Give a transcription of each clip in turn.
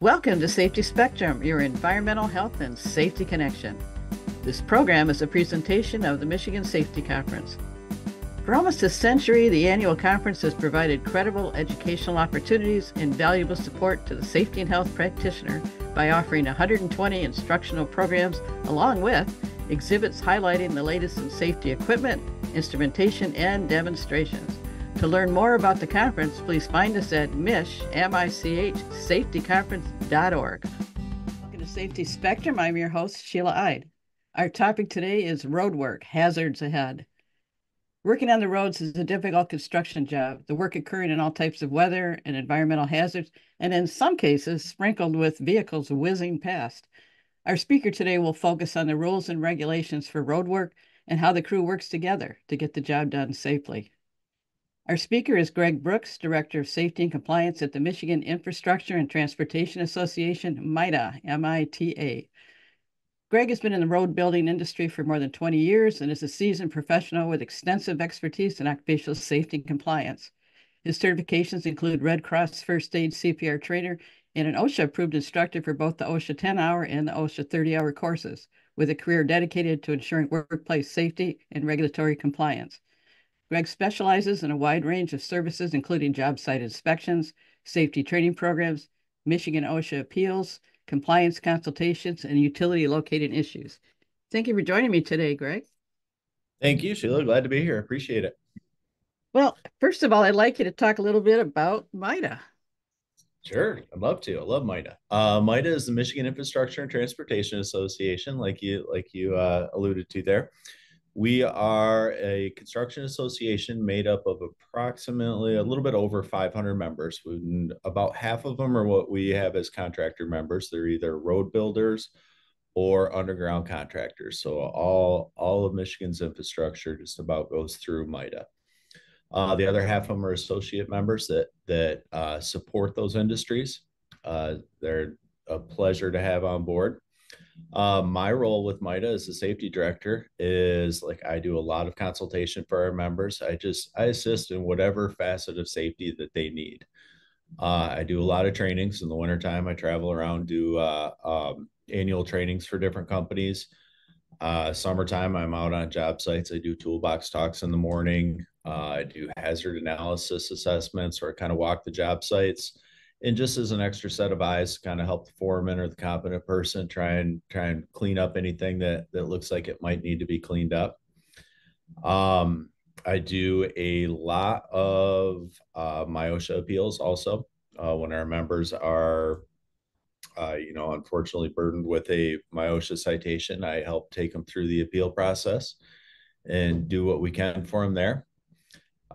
Welcome to Safety Spectrum, your environmental health and safety connection. This program is a presentation of the Michigan Safety Conference. For almost a century, the annual conference has provided credible educational opportunities and valuable support to the safety and health practitioner by offering 120 instructional programs along with exhibits highlighting the latest in safety equipment, instrumentation, and demonstrations. To learn more about the conference, please find us at Mich, M-I-C-H, safetyconference.org. Welcome to Safety Spectrum. I'm your host, Sheila Ide. Our topic today is road work, hazards ahead. Working on the roads is a difficult construction job, the work occurring in all types of weather and environmental hazards, and in some cases, sprinkled with vehicles whizzing past. Our speaker today will focus on the rules and regulations for road work and how the crew works together to get the job done safely. Our speaker is Greg Brooks, Director of Safety and Compliance at the Michigan Infrastructure and Transportation Association, MITA, M-I-T-A. Greg has been in the road building industry for more than 20 years and is a seasoned professional with extensive expertise in occupational safety and compliance. His certifications include Red Cross First Aid CPR trainer and an OSHA approved instructor for both the OSHA 10 hour and the OSHA 30 hour courses, with a career dedicated to ensuring workplace safety and regulatory compliance. Greg specializes in a wide range of services, including job site inspections, safety training programs, Michigan OSHA appeals, compliance consultations, and utility locating issues. Thank you for joining me today, Greg. Thank you, Sheila. Glad to be here. Appreciate it. Well, first of all, I'd like you to talk a little bit about MITA. Sure, I'd love to. I love MITA. Uh, MITA is the Michigan Infrastructure and Transportation Association, like you like you uh, alluded to there. We are a construction association made up of approximately a little bit over 500 members. About half of them are what we have as contractor members. They're either road builders or underground contractors. So all all of Michigan's infrastructure just about goes through MITA. Uh, the other half of them are associate members that that uh, support those industries. Uh, they're a pleasure to have on board. Uh, my role with MITA as the safety director is like I do a lot of consultation for our members. I just I assist in whatever facet of safety that they need. Uh, I do a lot of trainings in the wintertime. I travel around, do uh, um, annual trainings for different companies. Uh, summertime, I'm out on job sites. I do toolbox talks in the morning. Uh, I do hazard analysis assessments, or kind of walk the job sites and just as an extra set of eyes to kind of help the foreman or the competent person try and try and clean up anything that that looks like it might need to be cleaned up um i do a lot of uh MIOSHA appeals also uh, when our members are uh, you know unfortunately burdened with a MIOSHA citation i help take them through the appeal process and do what we can for them there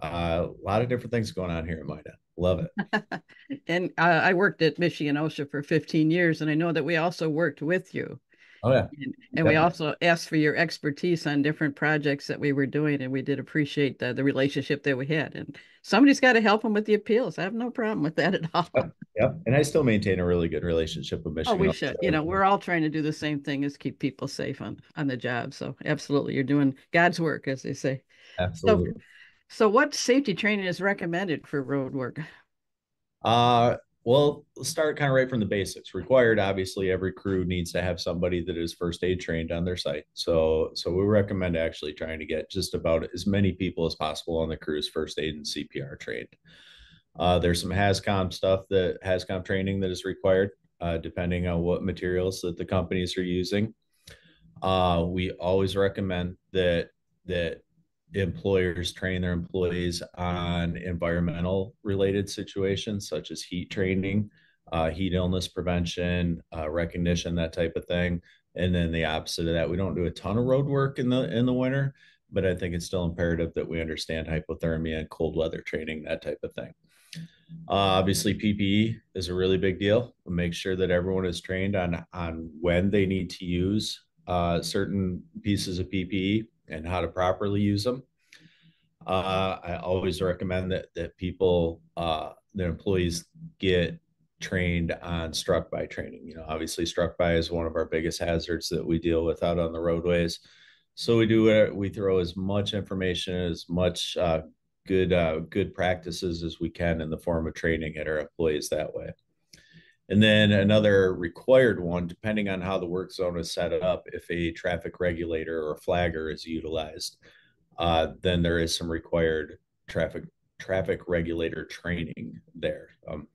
uh, a lot of different things going on here in my MITA. Love it. and uh, I worked at Michigan OSHA for 15 years, and I know that we also worked with you. Oh yeah. And, and we also asked for your expertise on different projects that we were doing, and we did appreciate the, the relationship that we had. And somebody's got to help them with the appeals. I have no problem with that at all. Yep. yep. And I still maintain a really good relationship with Michigan. Oh, we should. You know, we're all trying to do the same thing as keep people safe on on the job. So absolutely, you're doing God's work, as they say. Absolutely. So, so, what safety training is recommended for road work? Uh, well, let's start kind of right from the basics. Required, obviously, every crew needs to have somebody that is first aid trained on their site. So, so we recommend actually trying to get just about as many people as possible on the crews first aid and CPR trained. Uh, there's some HAZCOM stuff that HAZCOM training that is required, uh, depending on what materials that the companies are using. Uh, we always recommend that that employers train their employees on environmental related situations such as heat training uh, heat illness prevention uh, recognition that type of thing. And then the opposite of that we don't do a ton of road work in the in the winter but i think it's still imperative that we understand hypothermia and cold weather training that type of thing. Uh, obviously ppe is a really big deal. We make sure that everyone is trained on on when they need to use uh, certain pieces of ppe and how to properly use them. Uh, I always recommend that that people, uh, their employees, get trained on struck by training. You know, obviously, struck by is one of our biggest hazards that we deal with out on the roadways. So we do it. We throw as much information, as much uh, good uh, good practices as we can in the form of training at our employees that way. And then another required one, depending on how the work zone is set up, if a traffic regulator or flagger is utilized, uh, then there is some required traffic traffic regulator training there. Um,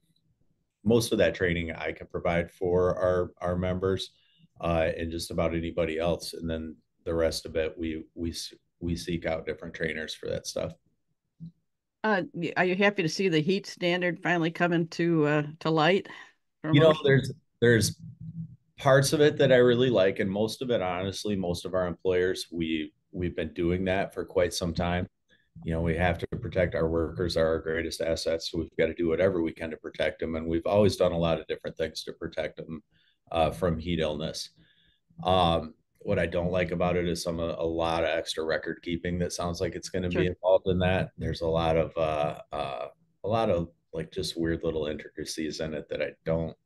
most of that training I can provide for our our members uh, and just about anybody else, and then the rest of it we we we seek out different trainers for that stuff. Uh, are you happy to see the heat standard finally coming to uh, to light? You know, there's there's parts of it that I really like, and most of it, honestly, most of our employers we we've been doing that for quite some time. You know, we have to protect our workers are our greatest assets, so we've got to do whatever we can to protect them, and we've always done a lot of different things to protect them uh, from heat illness. Um, what I don't like about it is some a lot of extra record keeping that sounds like it's going to sure. be involved in that. There's a lot of uh, uh, a lot of like just weird little intricacies in it that I don't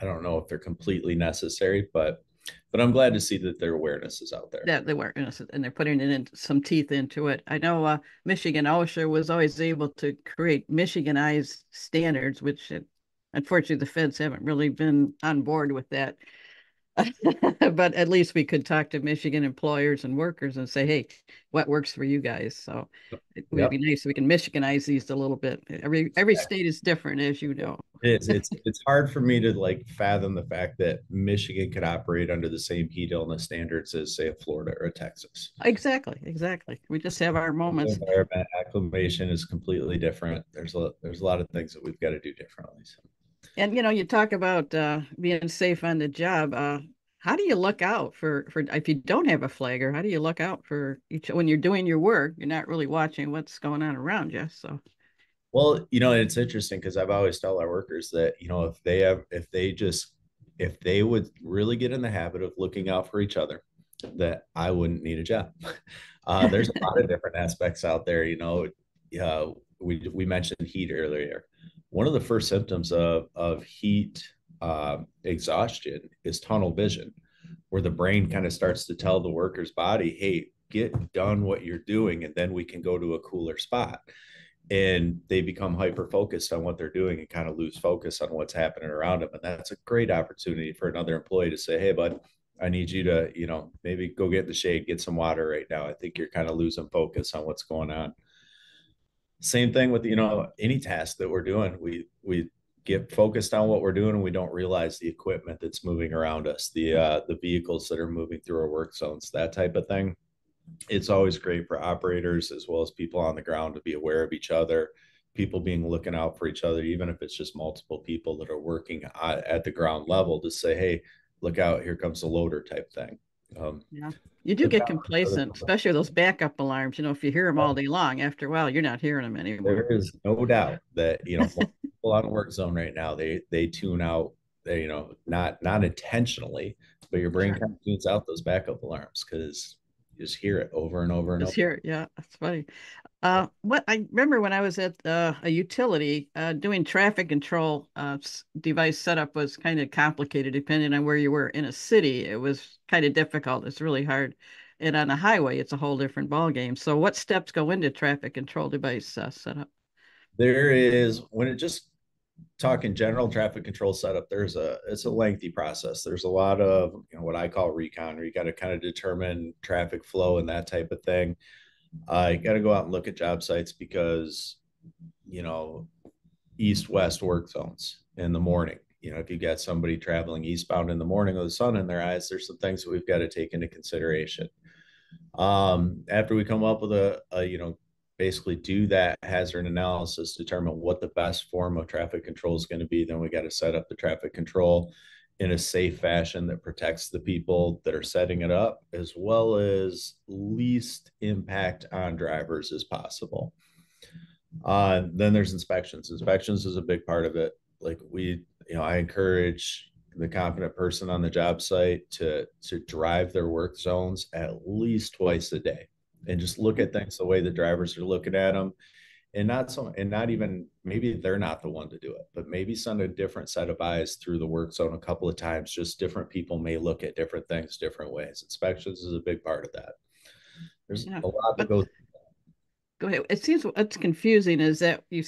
I don't know if they're completely necessary, but but I'm glad to see that their awareness is out there. Yeah, the awareness, and they're putting it in some teeth into it. I know uh, Michigan OSHA was always able to create Michiganized standards, which it, unfortunately the feds haven't really been on board with that. but at least we could talk to Michigan employers and workers and say, hey, what works for you guys? So it would yep. be nice if we can Michiganize these a little bit. Every every state is different, as you know. It's it's it's hard for me to like fathom the fact that Michigan could operate under the same heat illness standards as say a Florida or a Texas. Exactly, exactly. We just have our moments. Environment acclimation is completely different. There's a there's a lot of things that we've got to do differently. So. And you know, you talk about uh, being safe on the job. Uh, how do you look out for for if you don't have a flagger? How do you look out for each when you're doing your work? You're not really watching what's going on around you. So, well, you know, it's interesting because I've always tell our workers that you know if they have if they just if they would really get in the habit of looking out for each other, that I wouldn't need a job. Uh, there's a lot of different aspects out there. You know, uh, we we mentioned heat earlier one of the first symptoms of, of heat uh, exhaustion is tunnel vision, where the brain kind of starts to tell the worker's body, hey, get done what you're doing, and then we can go to a cooler spot. And they become hyper focused on what they're doing and kind of lose focus on what's happening around them. And that's a great opportunity for another employee to say, hey, bud, I need you to, you know, maybe go get in the shade, get some water right now. I think you're kind of losing focus on what's going on same thing with you know any task that we're doing we we get focused on what we're doing and we don't realize the equipment that's moving around us the uh, the vehicles that are moving through our work zones that type of thing. It's always great for operators as well as people on the ground to be aware of each other people being looking out for each other even if it's just multiple people that are working at the ground level to say hey look out here comes the loader type thing um, yeah you do get complacent, especially those backup alarms. You know, if you hear them all day long, after a while, you're not hearing them anymore. There is no doubt that you know people on work zone right now they they tune out. They you know not not intentionally, but your brain kind of tunes out those backup alarms because you just hear it over and over and just over. hear it. Yeah, that's funny. Uh, what I remember when I was at uh, a utility uh, doing traffic control uh, device setup was kind of complicated depending on where you were in a city. It was kind of difficult. It's really hard, and on a highway, it's a whole different ballgame. So, what steps go into traffic control device uh, setup? There is when it just talking general traffic control setup. There's a it's a lengthy process. There's a lot of you know what I call recon, where you got to kind of determine traffic flow and that type of thing I got to go out and look at job sites because, you know, east west work zones in the morning. You know, if you got somebody traveling eastbound in the morning with the sun in their eyes, there's some things that we've got to take into consideration. Um, after we come up with a, a, you know, basically do that hazard analysis, determine what the best form of traffic control is going to be, then we got to set up the traffic control in a safe fashion that protects the people that are setting it up as well as least impact on drivers as possible. Uh, then there's inspections. Inspections is a big part of it. Like we you know i encourage the competent person on the job site to to drive their work zones at least twice a day and just look at things the way the drivers are looking at them and not so and not even maybe they're not the one to do it but maybe send a different set of eyes through the work zone a couple of times just different people may look at different things different ways inspections is a big part of that there's yeah. a lot to go go ahead it seems what's confusing is that you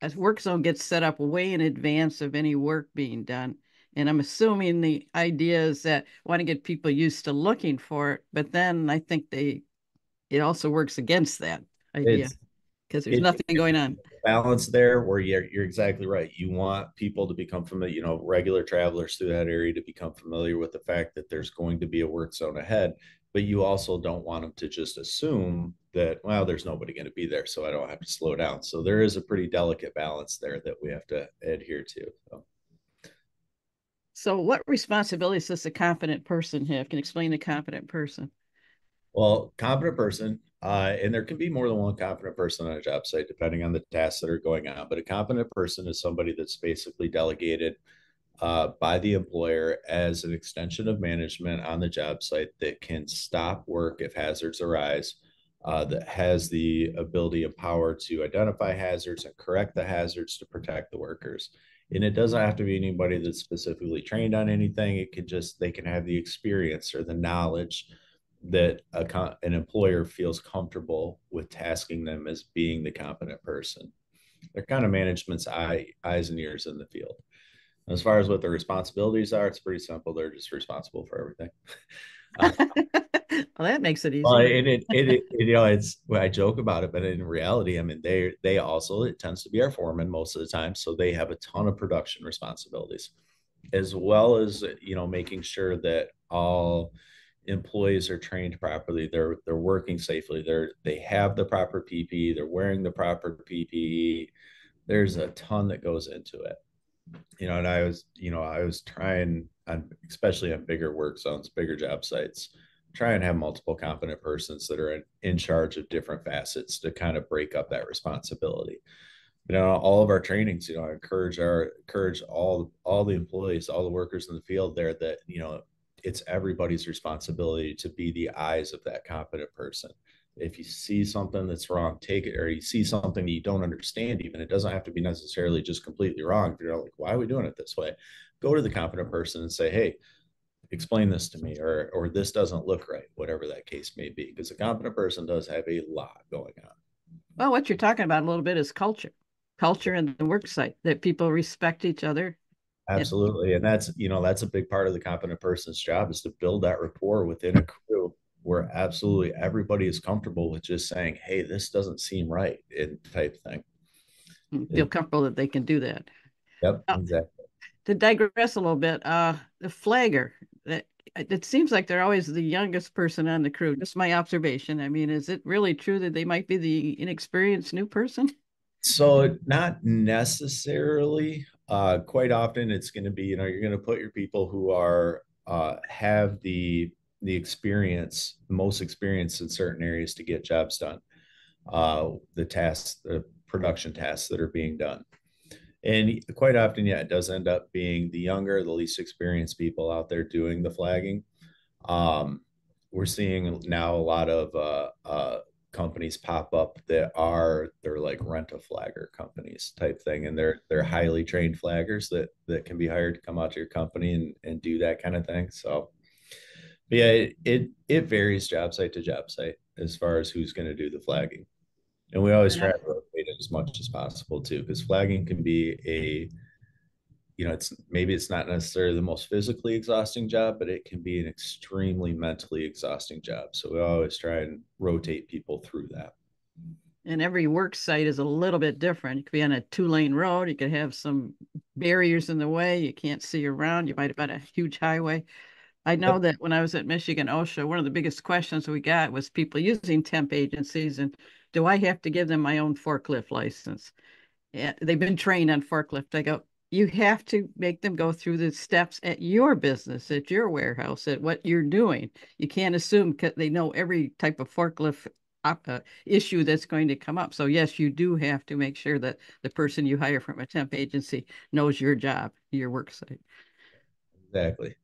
as work zone gets set up way in advance of any work being done. And I'm assuming the idea is that want to get people used to looking for it, but then I think they it also works against that idea because there's it, nothing going on. Balance there where you're you're exactly right. You want people to become familiar, you know, regular travelers through that area to become familiar with the fact that there's going to be a work zone ahead, but you also don't want them to just assume that well, there's nobody going to be there, so I don't have to slow down. So there is a pretty delicate balance there that we have to adhere to. So. So, what responsibilities does a competent person have? Can explain the competent person? Well, competent person, uh, and there can be more than one competent person on a job site depending on the tasks that are going on. But a competent person is somebody that's basically delegated uh, by the employer as an extension of management on the job site that can stop work if hazards arise, uh, that has the ability and power to identify hazards and correct the hazards to protect the workers and it doesn't have to be anybody that's specifically trained on anything it can just they can have the experience or the knowledge that a, an employer feels comfortable with tasking them as being the competent person. They're kind of management's eye, eyes and ears in the field. As far as what their responsibilities are it's pretty simple. They're just responsible for everything. Uh, well, that makes it easy. Well, it, it, it, it, you know, it's well, I joke about it, but in reality, I mean, they they also it tends to be our foreman most of the time, so they have a ton of production responsibilities, as well as you know making sure that all employees are trained properly. They're they're working safely. They're they have the proper PPE. They're wearing the proper PPE. There's a ton that goes into it you know, and I was, you know, I was trying on, especially on bigger work zones, bigger job sites, try and have multiple competent persons that are in, in charge of different facets to kind of break up that responsibility. You know, all of our trainings, you know, I encourage our encourage all all the employees, all the workers in the field there that, you know, it's everybody's responsibility to be the eyes of that competent person if you see something that's wrong, take it, or you see something that you don't understand, even it doesn't have to be necessarily just completely wrong. If you're like, why are we doing it this way? Go to the competent person and say, hey, explain this to me, or or this doesn't look right, whatever that case may be, because a competent person does have a lot going on. Well, what you're talking about a little bit is culture, culture in the work site that people respect each other. Absolutely, and that's you know that's a big part of the competent person's job is to build that rapport within a crew where absolutely everybody is comfortable with just saying, "Hey, this doesn't seem right," in type thing. Mm, feel it, comfortable that they can do that. Yep, exactly. To digress a little bit, uh, the flagger. That it seems like they're always the youngest person on the crew. Just my observation. I mean, is it really true that they might be the inexperienced new person? So not necessarily. Uh, quite often, it's going to be you know you're going to put your people who are uh, have the the experience, the most experience in certain areas to get jobs done, uh, the tasks, the production tasks that are being done. And quite often, yeah, it does end up being the younger, the least experienced people out there doing the flagging. Um, we're seeing now a lot of uh, uh, companies pop up that are they're like rent a flagger companies type thing, and they're they're mm-hmm. highly trained flaggers that that can be hired to come out to your company and and do that kind of thing. So. Yeah, it, it, it varies job site to job site as far as who's going to do the flagging, and we always try to rotate it as much as possible too, because flagging can be a you know it's maybe it's not necessarily the most physically exhausting job but it can be an extremely mentally exhausting job so we always try and rotate people through that and every work site is a little bit different. You could be on a two lane road. You could have some barriers in the way. You can't see around. You might have got a huge highway. I know that when I was at Michigan OSHA, one of the biggest questions we got was people using temp agencies and do I have to give them my own forklift license? Yeah, they've been trained on forklift. I go, you have to make them go through the steps at your business, at your warehouse, at what you're doing. You can't assume because they know every type of forklift uh, issue that's going to come up. So yes, you do have to make sure that the person you hire from a temp agency knows your job, your work site. Exactly.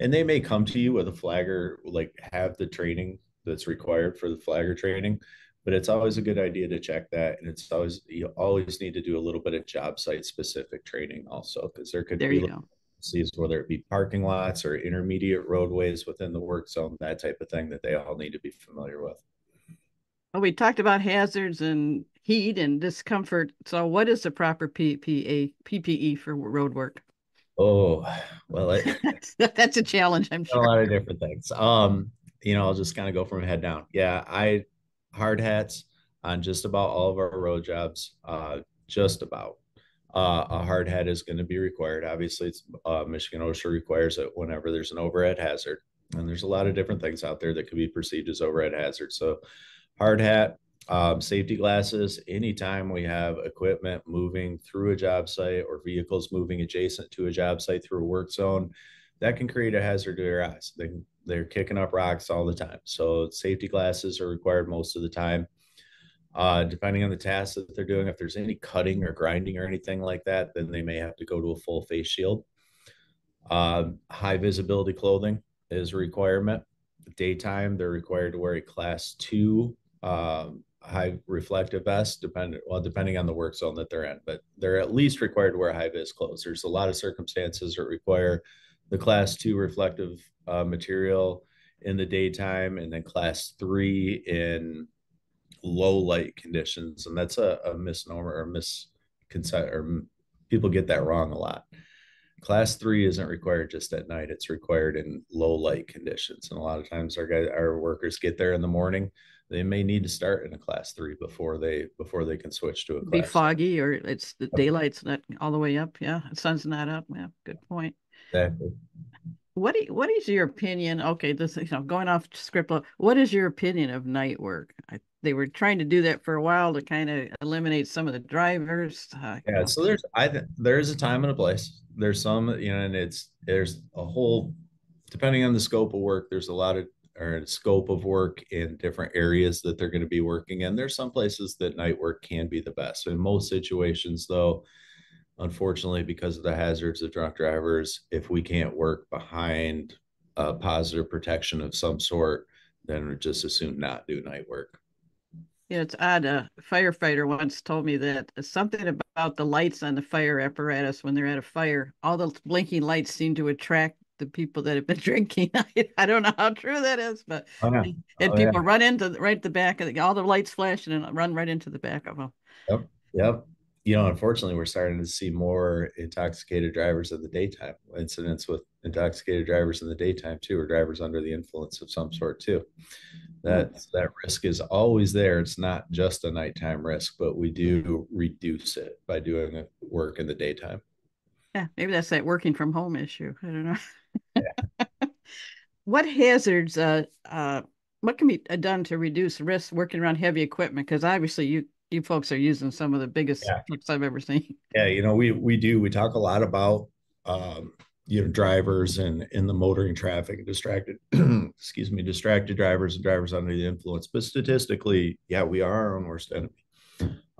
And they may come to you with a flagger, like have the training that's required for the flagger training, but it's always a good idea to check that. And it's always, you always need to do a little bit of job site specific training also, because there could there be sees whether it be parking lots or intermediate roadways within the work zone, that type of thing that they all need to be familiar with. Well, we talked about hazards and heat and discomfort. So, what is the proper PPA, PPE for road work? Oh, well, it, that's a challenge, I'm sure. A lot of different things. Um, you know, I'll just kind of go from head down. Yeah, I hard hats on just about all of our road jobs. Uh, just about. Uh, a hard hat is going to be required. Obviously, it's uh, Michigan OSHA requires it whenever there's an overhead hazard, and there's a lot of different things out there that could be perceived as overhead hazards. So, hard hat, um, safety glasses. Anytime we have equipment moving through a job site or vehicles moving adjacent to a job site through a work zone, that can create a hazard to your eyes. They, they're kicking up rocks all the time. So safety glasses are required most of the time. Uh, depending on the task that they're doing, if there's any cutting or grinding or anything like that, then they may have to go to a full face shield. Uh, high visibility clothing is a requirement. Daytime, they're required to wear a class two um, high reflective vest, depending well, depending on the work zone that they're in, but they're at least required to wear high vis clothes. There's a lot of circumstances that require the class two reflective uh, material in the daytime, and then class three in low light conditions, and that's a, a misnomer or misconception, or people get that wrong a lot. Class three isn't required just at night; it's required in low light conditions, and a lot of times our guys, our workers get there in the morning they may need to start in a class three before they before they can switch to a be foggy or it's the daylight's not all the way up yeah the sun's not up yeah good point. Exactly what do you, what is your opinion okay this you know going off script what is your opinion of night work I, they were trying to do that for a while to kind of eliminate some of the drivers uh, yeah so there's i think there's a time and a place there's some you know and it's there's a whole depending on the scope of work there's a lot of or scope of work in different areas that they're going to be working in. There's some places that night work can be the best. In most situations, though, unfortunately, because of the hazards of drunk drivers, if we can't work behind a positive protection of some sort, then we just assume not do night work. Yeah, it's odd. A firefighter once told me that something about the lights on the fire apparatus when they're at a fire, all the blinking lights seem to attract the people that have been drinking. I, I don't know how true that is, but oh, yeah. and oh, people yeah. run into right the back of the, all the lights flashing and run right into the back of them. Yep. Yep. You know, unfortunately, we're starting to see more intoxicated drivers in the daytime. Incidents with intoxicated drivers in the daytime too, or drivers under the influence of some sort too. That that risk is always there. It's not just a nighttime risk, but we do reduce it by doing work in the daytime. Yeah, maybe that's that working from home issue. I don't know. what hazards, uh, uh, what can be done to reduce risk working around heavy equipment? Because obviously you you folks are using some of the biggest yeah. trucks I've ever seen. Yeah, you know, we we do. We talk a lot about um, you know drivers and in the motoring traffic distracted excuse me distracted drivers and drivers under the influence but statistically yeah we are our own worst enemy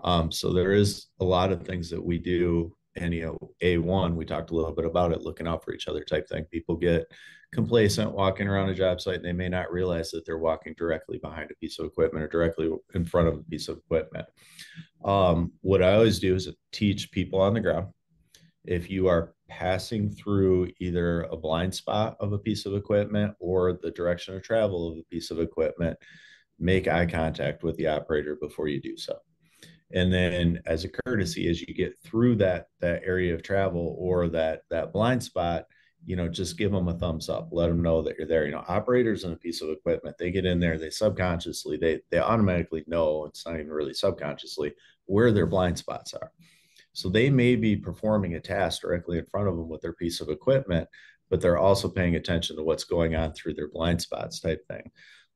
um, so there is a lot of things that we do and you know a1 we talked a little bit about it looking out for each other type thing. People get complacent walking around a job site and they may not realize that they're walking directly behind a piece of equipment or directly in front of a piece of equipment. Um, what i always do is teach people on the ground if you are passing through either a blind spot of a piece of equipment or the direction of travel of a piece of equipment make eye contact with the operator before you do so and then as a courtesy as you get through that that area of travel or that that blind spot you know just give them a thumbs up. Let them know that you're there. You know operators in a piece of equipment they get in there they subconsciously they they automatically know it's not even really subconsciously where their blind spots are. So they may be performing a task directly in front of them with their piece of equipment but they're also paying attention to what's going on through their blind spots type thing.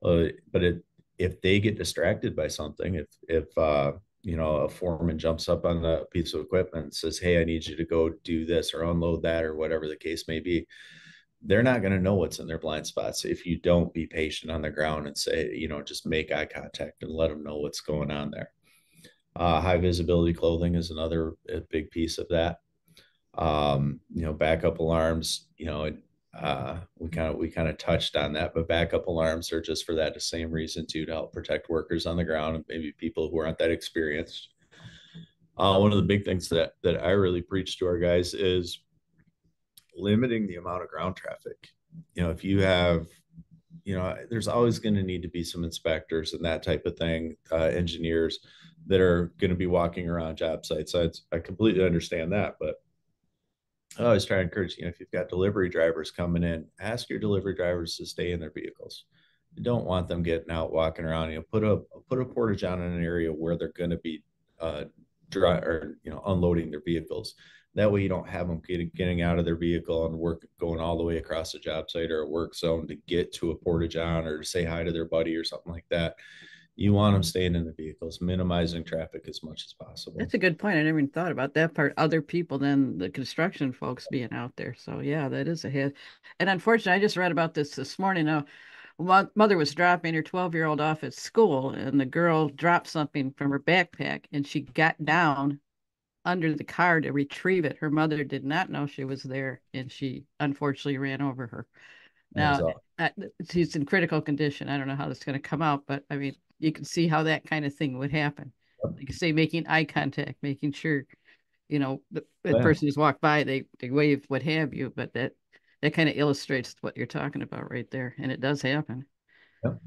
Uh, but it, if they get distracted by something if if uh, you know, a foreman jumps up on the piece of equipment and says, Hey, I need you to go do this or unload that or whatever the case may be. They're not going to know what's in their blind spots if you don't be patient on the ground and say, you know, just make eye contact and let them know what's going on there. Uh, high visibility clothing is another big piece of that. Um, you know, backup alarms, you know, uh, we kind of we kind of touched on that, but backup alarms are just for that the same reason too to help protect workers on the ground and maybe people who aren't that experienced. Uh, one of the big things that that I really preach to our guys is limiting the amount of ground traffic. You know, if you have you know, there's always going to need to be some inspectors and that type of thing, uh, engineers that are going to be walking around job sites. So I completely understand that, but I always try to encourage you know if you've got delivery drivers coming in, ask your delivery drivers to stay in their vehicles. You don't want them getting out walking around. You know, put a put a porta-john in an area where they're going to be uh, dry or you know unloading their vehicles. That way, you don't have them getting getting out of their vehicle and work going all the way across the job site or a work zone to get to a porta-john or to say hi to their buddy or something like that you want them staying in the vehicles, minimizing traffic as much as possible. That's a good point. I never even thought about that part. Other people than the construction folks being out there. So yeah, that is a hit. And unfortunately, I just read about this this morning. Uh, now, mother was dropping her 12 year old off at school, and the girl dropped something from her backpack, and she got down under the car to retrieve it. Her mother did not know she was there, and she unfortunately ran over her. Now, uh, she's in critical condition. I don't know how this is going to come out, but I mean, you can see how that kind of thing would happen. Like say, making eye contact, making sure, you know, the, the yeah. person who's walked by, they they wave, what have you. But that that kind of illustrates what you're talking about right there, and it does happen. Yep.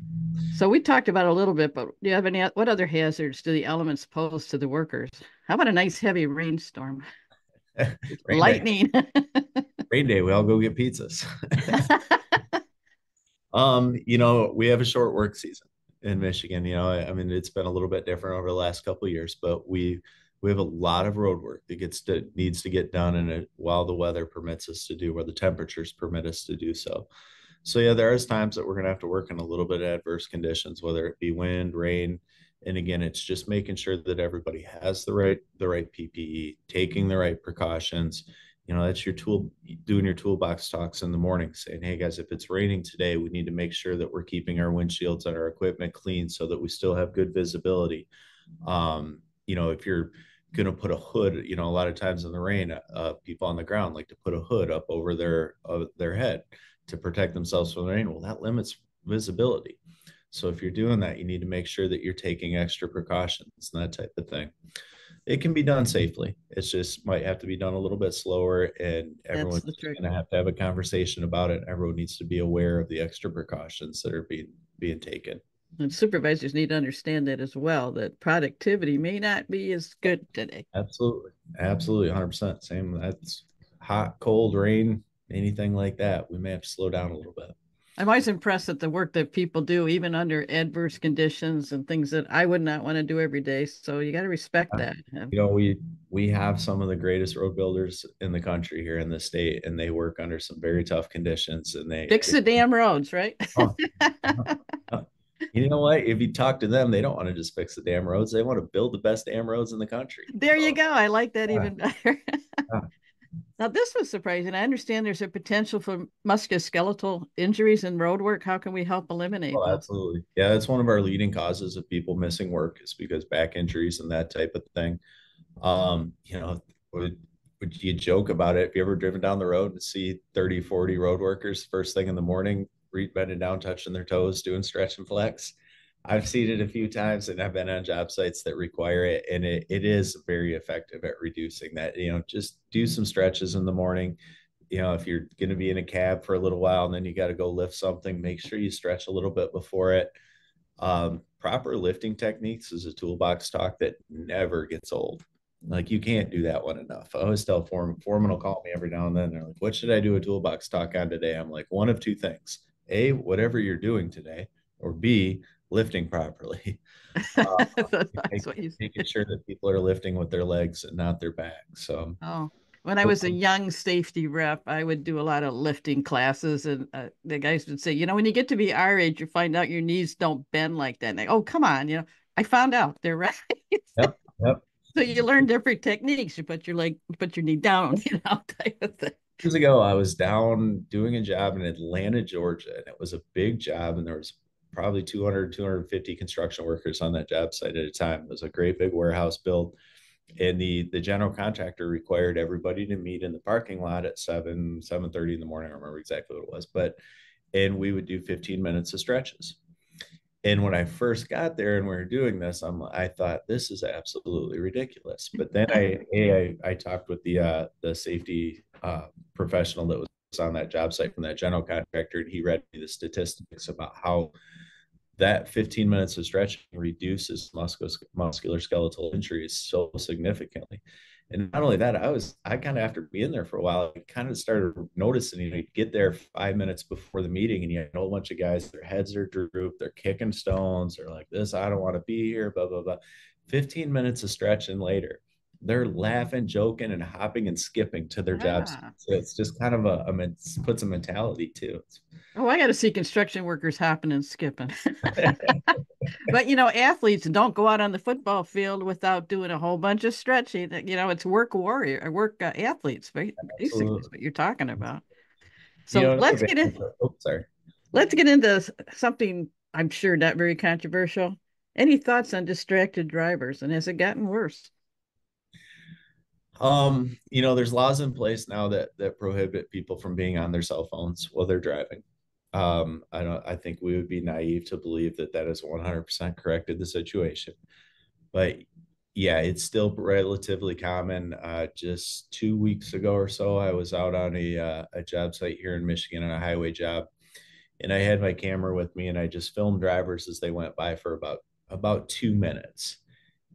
So we talked about a little bit, but do you have any? What other hazards do the elements pose to the workers? How about a nice heavy rainstorm? Rain Lightning. Rain day, we all go get pizzas. um, you know, we have a short work season in mm-hmm. Michigan. You know, I, I mean, it's been a little bit different over the last couple of years, but we we have a lot of road work that gets to needs to get done and it while the weather permits us to do, where the temperatures permit us to do so. So yeah, there is times that we're going to have to work in a little bit of adverse conditions, whether it be wind, rain, and again, it's just making sure that everybody has the right the right PPE, taking the right precautions, you know that's your tool doing your toolbox talks in the morning saying hey guys if it's raining today we need to make sure that we're keeping our windshields and our equipment clean so that we still have good visibility. Um, you know if you're going to put a hood you know a lot of times in the rain uh, people on the ground like to put a hood up over their uh, their head to protect themselves from the rain. Well that limits visibility. So if you're doing that you need to make sure that you're taking extra precautions and that type of thing it can be done safely. It's just might have to be done a little bit slower, and everyone's going to have to have a conversation about it. Everyone needs to be aware of the extra precautions that are being being taken. And supervisors need to understand that as well. That productivity may not be as good today. Absolutely, absolutely, hundred percent. Same. That's hot, cold, rain, anything like that. We may have to slow down a little bit. I'm always impressed at the work that people do, even under adverse conditions and things that I would not want to do every day. So you got to respect that. You know, we we have some of the greatest road builders in the country here in the state, and they work under some very tough conditions. And they fix the damn roads, right? oh, uh, you know what? If you talk to them, they don't want to just fix the damn roads. They want to build the best damn roads in the country. There you go. I like that even better. Now, this was surprising. I understand there's a potential for musculoskeletal injuries in road work. How can we help eliminate? Oh, absolutely. Yeah, that's one of our leading causes of people missing work is because back injuries and that type of thing. Um, you know, would, would you joke about it? If you ever driven down the road and see 30, 40 road workers first thing in the morning, bending down, touching their toes, doing stretch and flex? I've seen it a few times and I've been on job sites that require it and it, it is very effective at reducing that. You know, just do some stretches in the morning. You know, if you're going to be in a cab for a little while and then you got to go lift something, make sure you stretch a little bit before it. Um, proper lifting techniques is a toolbox talk that never gets old. Like you can't do that one enough. I always tell foreman, foreman will call me every now and then. They're like, what should I do a toolbox talk on today? I'm like, one of two things. A, whatever you're doing today, or B, lifting properly. Uh, making, making sure that people are lifting with their legs and not their back. So, oh, when I was a young safety rep, I would do a lot of lifting classes, and uh, the guys would say, you know, when you get to be our age, you find out your knees don't bend like that. And they, oh, come on, you know, I found out they're right. Yep. Yep. so you learn different techniques. You put your leg, put your knee down, you know, type of thing years ago, I was down doing a job in Atlanta, Georgia, and it was a big job, and there was probably 200, 250 construction workers on that job site at a time. It was a great big warehouse built. And the the general contractor required everybody to meet in the parking lot at 7, 7 30 in the morning. I remember exactly what it was, but and we would do 15 minutes of stretches. And when I first got there and we were doing this, I'm I thought this is absolutely ridiculous. But then I I, I talked with the uh, the safety uh, professional that was on that job site from that general contractor, and he read me the statistics about how that 15 minutes of stretching reduces muscular skeletal injuries so significantly. And not only that, I was I kind of after being there for a while, I kind of started noticing you know you get there five minutes before the meeting, and you know a whole bunch of guys, their heads are drooped, they're kicking stones, they're like this, I don't want to be here, blah blah blah. 15 minutes of stretching later, they're laughing, joking, and hopping and skipping to their yeah. jobs. So it's just kind of a, a puts a mentality too. Oh, I got to see construction workers hopping and skipping. but you know, athletes don't go out on the football field without doing a whole bunch of stretching. You know, it's work warrior, work uh, athletes, basically, is what you're talking about. So you know, let's get in. Oh, sorry. Let's get into something I'm sure not very controversial. Any thoughts on distracted drivers, and has it gotten worse? Um, you know, there's laws in place now that that prohibit people from being on their cell phones while they're driving. Um, I don't. I think we would be naive to believe that that is 100% corrected the situation, but yeah, it's still relatively common. Uh, just two weeks ago or so, I was out on a uh, a job site here in Michigan on a highway job, and I had my camera with me, and I just filmed drivers as they went by for about about two minutes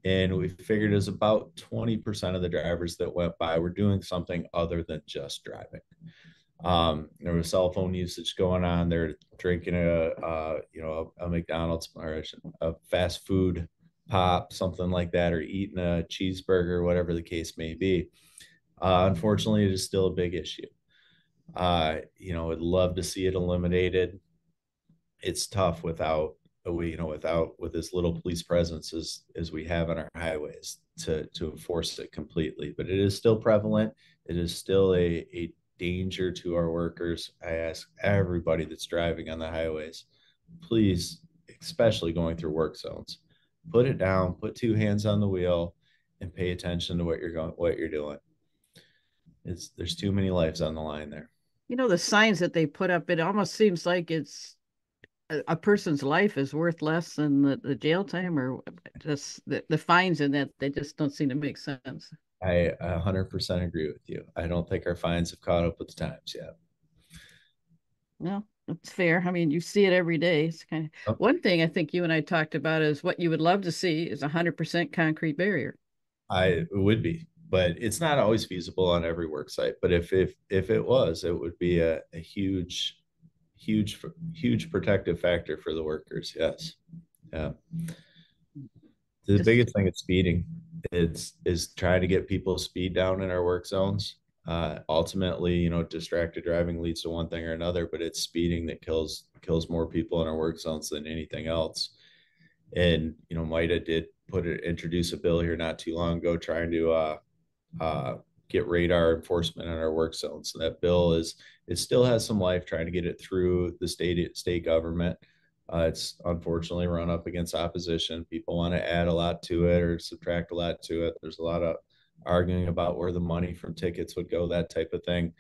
and we figured as about 20% of the drivers that went by were doing something other than just driving. Um, there was cell phone usage going on they're drinking a, you know a, a mcdonald's or a fast food pop something like that or eating a cheeseburger whatever the case may be. Uh, unfortunately it is still a big issue. Uh, you know i'd love to see it eliminated. It's tough without you know without with as little police presence as as we have on our highways to to enforce it completely. But it is still prevalent. It is still a a danger to our workers. I ask everybody that's driving on the highways please especially going through work zones put it down put two hands on the wheel and pay attention to what you're going what you're doing. It's there's too many lives on the line there. You know the signs that they put up it almost seems like it's a, person's life is worth less than the, the jail time or just the, the fines in that they just don't seem to make sense. I 100% agree with you. I don't think our fines have caught up with the times yet. No that's fair. I mean you see it every day. It's kind of oh. one thing i think you and i talked about is what you would love to see is a 100% concrete barrier. I it would be but it's not always feasible on every work site but if if if it was it would be a, a huge huge huge protective factor for the workers yes. Yeah. The biggest thing is speeding. It's is trying to get people speed down in our work zones. Uh, ultimately you know distracted driving leads to one thing or another but it's speeding that kills kills more people in our work zones than anything else. And you know MITA did put it introduce a bill here not too long ago trying to uh, uh, get radar enforcement in our work zones. So that bill is it still has some life trying to get it through the state state government. Uh, it's unfortunately run up against opposition. People want to add a lot to it or subtract a lot to it. There's a lot of arguing about where the money from tickets would go, that type of thing.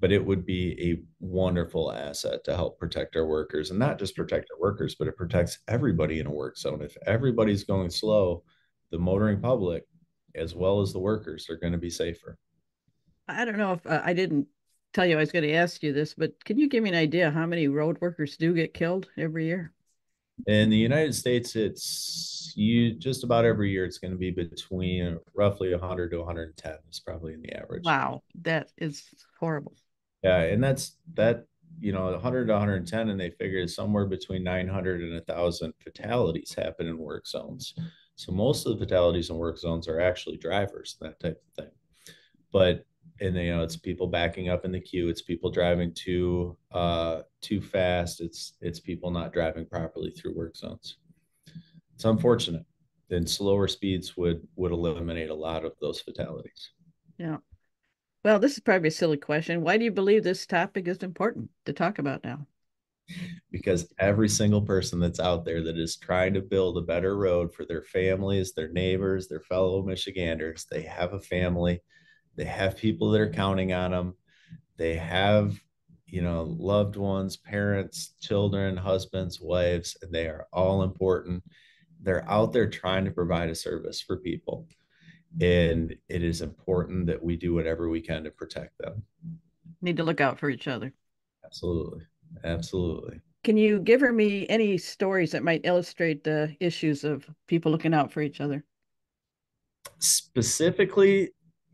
But it would be a wonderful asset to help protect our workers and not just protect our workers, but it protects everybody in a work zone. If everybody's going slow, the motoring public as well as the workers are going to be safer. I don't know if uh, I didn't tell you I was going to ask you this, but can you give me an idea how many road workers do get killed every year? In the United States, it's you just about every year. It's going to be between roughly 100 to 110 is probably in the average. Wow, that is horrible. Yeah, and that's that. You know, 100 to 110, and they figure somewhere between 900 and 1,000 fatalities happen in work zones. So most of the fatalities in work zones are actually drivers, that type of thing. But and you know, it's people backing up in the queue. It's people driving too uh, too fast. It's it's people not driving properly through work zones. It's unfortunate. Then slower speeds would would eliminate a lot of those fatalities. Yeah. Well, this is probably a silly question. Why do you believe this topic is important to talk about now? Because every single person that's out there that is trying to build a better road for their families, their neighbors, their fellow Michiganders, they have a family, they have people that are counting on them, they have you know loved ones, parents, children, husbands, wives, and they are all important. They're out there trying to provide a service for people. And it is important that we do whatever we can to protect them. Need to look out for each other. Absolutely. Absolutely. Can you give her me any stories that might illustrate the issues of people looking out for each other? Specifically,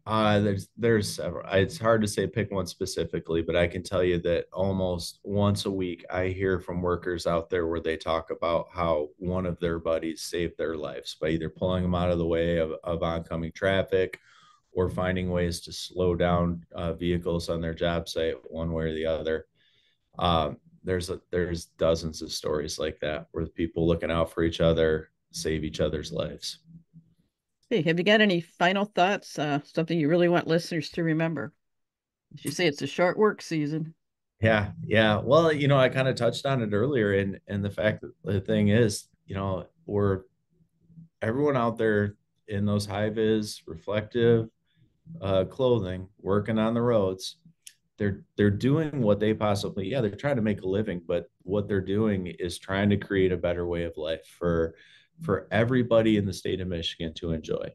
uh, there's there's several. It's hard to say pick one specifically, but I can tell you that almost once a week I hear from workers out there where they talk about how one of their buddies saved their lives by either pulling them out of the way of, of oncoming traffic or finding ways to slow down uh, vehicles on their job site one way or the other. Um, there's a, there's dozens of stories like that where people looking out for each other save each other's lives. Hey, have you got any final thoughts? Uh, something you really want listeners to remember? As you say, it's a short work season. Yeah, yeah. Well, you know, I kind of touched on it earlier, and and the fact that the thing is, you know, we're everyone out there in those high vis reflective uh, clothing, working on the roads. They're they're doing what they possibly yeah they're trying to make a living, but what they're doing is trying to create a better way of life for for everybody in the state of Michigan to enjoy.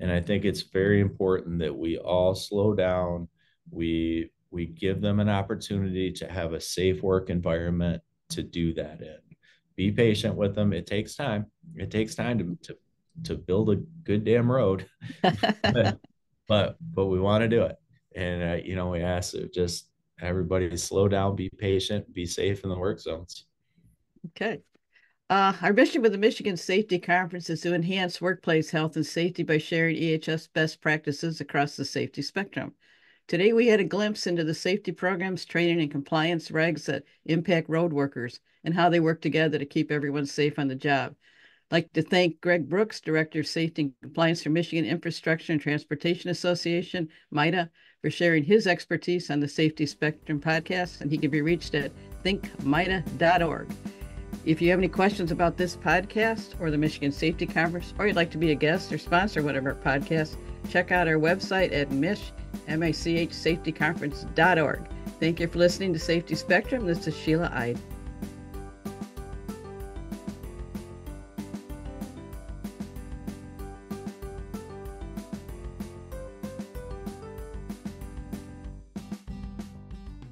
And I think it's very important that we all slow down. We we give them an opportunity to have a safe work environment to do that in. Be patient with them. It takes time. It takes time to to, to build a good damn road. but, but but we want to do it. And uh, you know, we ask just everybody slow down, be patient, be safe in the work zones. Okay. Uh, our mission with the Michigan Safety Conference is to enhance workplace health and safety by sharing EHS best practices across the safety spectrum. Today, we had a glimpse into the safety programs, training, and compliance regs that impact road workers and how they work together to keep everyone safe on the job. I'd like to thank Greg Brooks, Director of Safety and Compliance for Michigan Infrastructure and Transportation Association, MITA, for sharing his expertise on the Safety Spectrum podcast, and he can be reached at thinkmita.org. If you have any questions about this podcast or the Michigan Safety Conference, or you'd like to be a guest or sponsor one of our podcasts, check out our website at Mich, M-I-C-H, safetyconference.org. Thank you for listening to Safety Spectrum. This is Sheila Ide.